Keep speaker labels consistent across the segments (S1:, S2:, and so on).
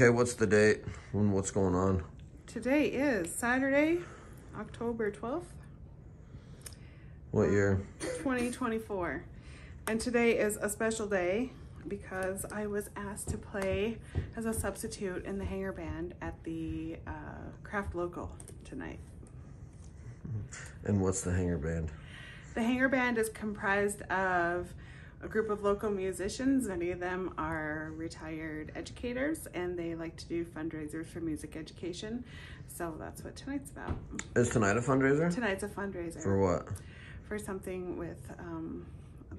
S1: Okay, what's the date and what's going on?
S2: Today is Saturday, October 12th,
S1: What year?
S2: 2024. And today is a special day because I was asked to play as a substitute in the Hangar band at the uh, Craft Local tonight.
S1: And what's the Hangar band?
S2: The Hangar band is comprised of a group of local musicians. Many of them are retired educators and they like to do fundraisers for music education. So that's what tonight's about.
S1: Is tonight a fundraiser?
S2: Tonight's a fundraiser.
S1: For what?
S2: For something with um,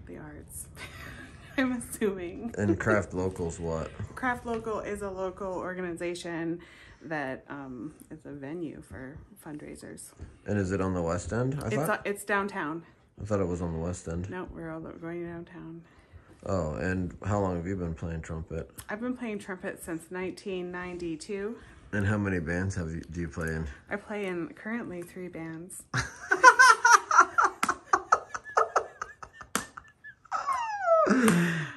S2: the arts. I'm assuming.
S1: And Craft Locals what?
S2: Craft Local is a local organization that um, is a venue for fundraisers.
S1: And is it on the west end? I
S2: It's
S1: thought
S2: uh, it's downtown.
S1: I thought it was on the west end.
S2: No, we're all going downtown.
S1: Oh, and how long have you been playing trumpet?
S2: I've been playing trumpet since 1992.
S1: And how many bands have you do you play in?
S2: I play in currently three bands.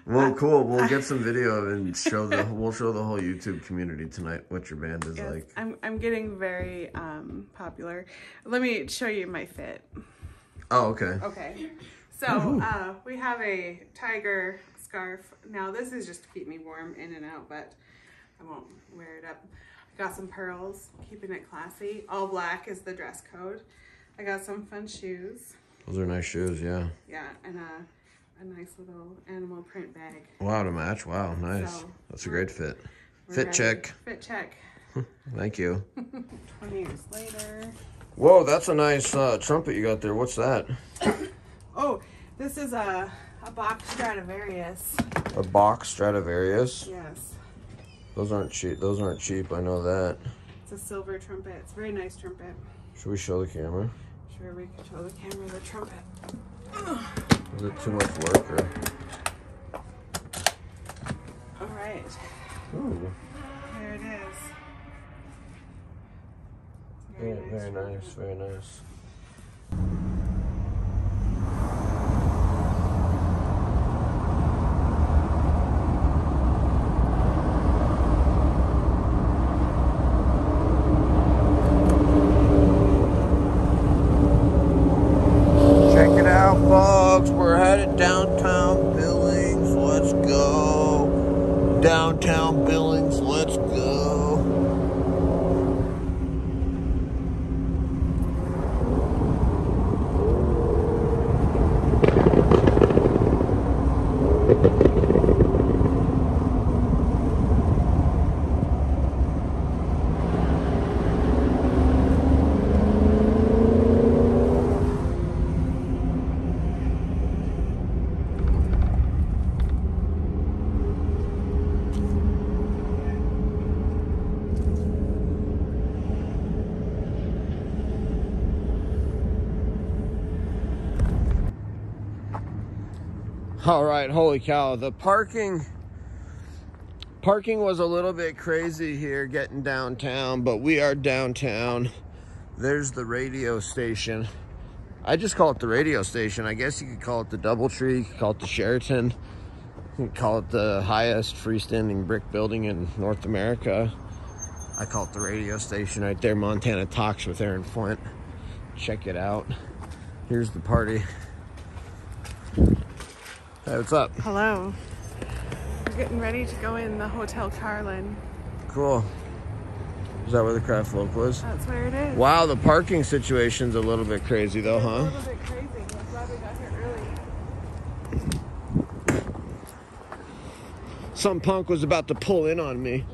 S1: Well, cool. We'll get some video of and show the we'll show the whole YouTube community tonight what your band is
S2: Yes,
S1: like.
S2: I'm I'm getting very um, popular. Let me show you my fit.
S1: Oh, okay.
S2: Okay. So uh, we have a tiger scarf. Now this is just to keep me warm in and out, but I won't wear it up. I got some pearls, keeping it classy. All black is the dress code. I got some fun shoes.
S1: Those are nice shoes, yeah.
S2: Yeah, and a, a nice little animal print bag.
S1: Wow, to match. Wow, nice.
S2: So,
S1: That's a great fit. Fit
S2: ready.
S1: check.
S2: Fit check.
S1: Thank you.
S2: 20 years later.
S1: Whoa, that's a nice uh, trumpet you got there. What's that?
S2: Oh, this is a, a Bach Stradivarius.
S1: A Bach Stradivarius.
S2: Yes.
S1: Those aren't cheap. Those aren't cheap. I know that.
S2: It's a silver trumpet. It's a very nice trumpet.
S1: Should we show the camera?
S2: Sure, we can show the camera the trumpet.
S1: Is it too much work or?
S2: All right,
S1: Ooh,
S2: there it is.
S1: Very, very nice. Very nice. Check it out, folks. We're headed downtown Billings. Let's go. Downtown Billings. Let's go. All right, holy cow. The parking parking was a little bit crazy here getting downtown, but we are downtown. There's the radio station. I just call it the radio station. I guess you could call it the Doubletree, you could call it the Sheraton. You could call it the highest freestanding brick building in North America. I call it the radio station right there, Montana Talks with Aaron Flint. Check it out. Here's the party. Hey, what's up?
S2: Hello. We're getting ready to go in the Hotel Carlin.
S1: Cool. Is that where the craft local is?
S2: That's where it is.
S1: Wow, the parking situation's a little bit crazy though,
S2: It's a
S1: huh?
S2: little bit crazy. I'm glad we got here early.
S1: Some punk was about to pull in on me.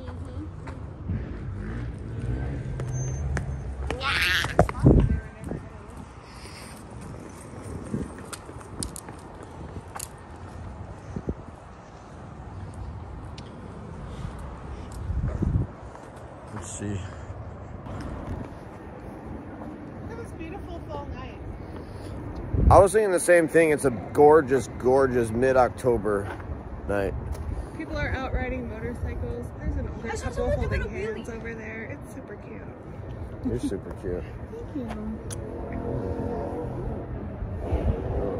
S1: See.
S2: Look at beautiful fall night.
S1: I was thinking the same thing. It's a gorgeous, gorgeous mid-October night.
S2: People are out riding motorcycles. There's an older
S3: I
S2: couple holding
S3: a wheelie.
S2: hands over there. It's super cute.
S1: You're super cute.
S2: Thank you.
S1: Oh,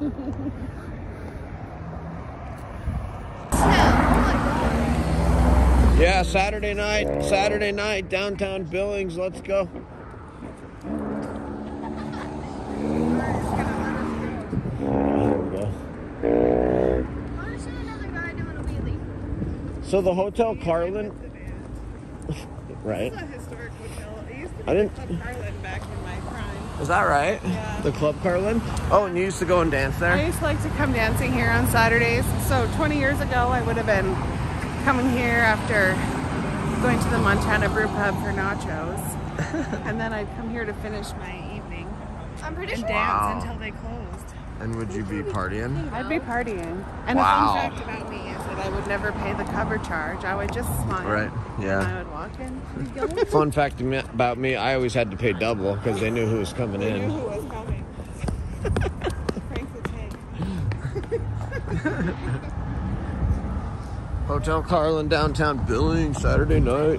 S1: yeah. Yeah, Saturday night, Saturday night, downtown Billings. Let's go. There we go. So the Hotel Carlin, right?
S2: It's a historic hotel. It used to be
S1: I didn't-
S2: the Club Carlin back in my prime.
S1: Is that right?
S2: Yeah.
S1: The Club Carlin? Oh, and you used to go and dance there?
S2: I used to like to come dancing here on Saturdays. So 20 years ago, I would have been coming here after going to the Montana Brew Pub for nachos. and then I'd come here to finish my evening
S3: I'm pretty
S2: and
S3: sure.
S2: dance
S1: Wow.
S2: until they closed.
S1: And would you be partying?
S2: I'd be partying. And
S1: Wow.
S2: a fun fact about me is that I would never pay the cover charge. I would just smile.
S1: Right, yeah.
S2: And I would walk in.
S1: Fun fact about me, I always had to pay double because they knew who was coming
S2: I knew
S1: in.
S2: who was coming. Frank the tank.
S1: Hotel Carlin, downtown Billings, Saturday night.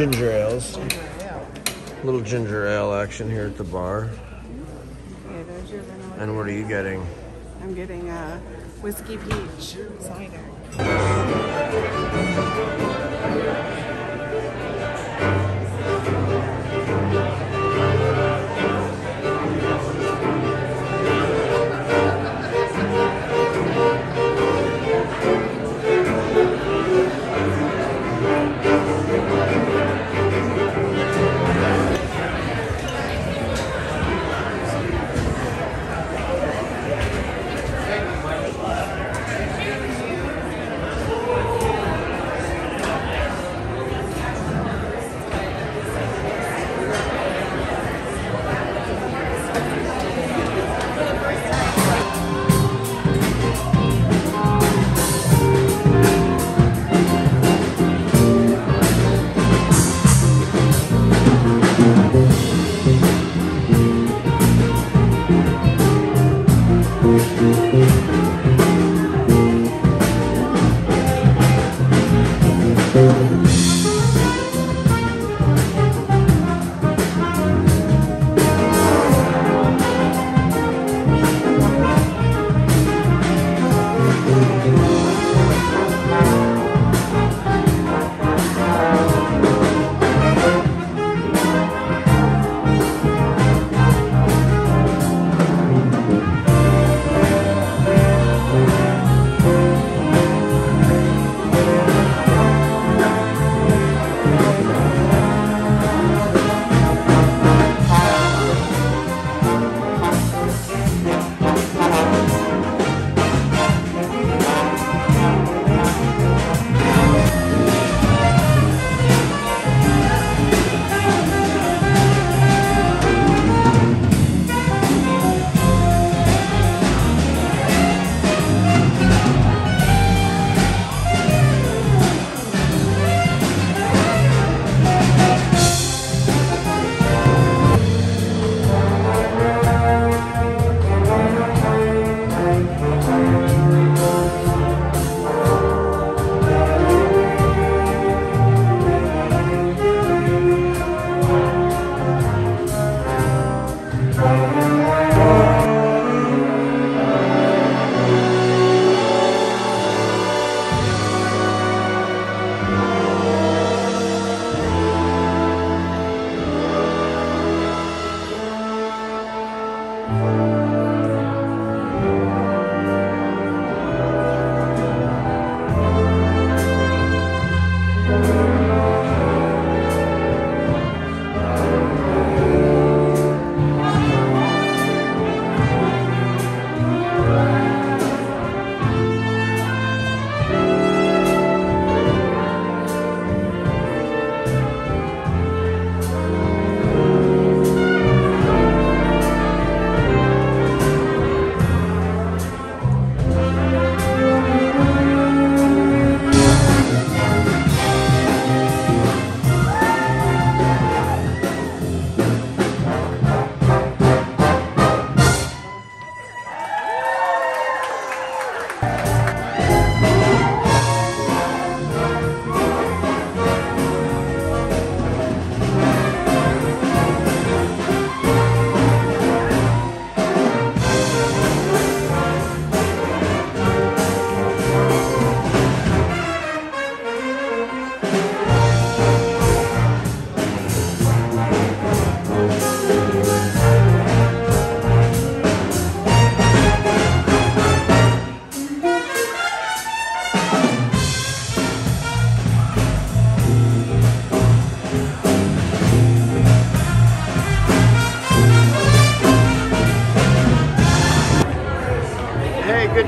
S1: Ginger ales. Little ginger ale action here at the bar.
S2: Okay, there's your vanilla.
S1: And what are you getting?
S2: I'm getting a whiskey peach cider.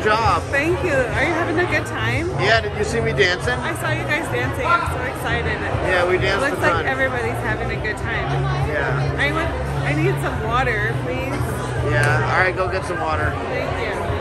S1: Job.
S2: Thank you. Are you having a good time?
S1: Yeah, did you see me dancing?
S2: I saw you guys dancing. I'm so excited.
S1: Yeah, we
S2: It
S1: danced
S2: looks
S1: a
S2: like everybody's having a good time.
S1: Yeah,
S2: I want, I need some water, please.
S1: yeah. All right, go get some water.
S2: Thank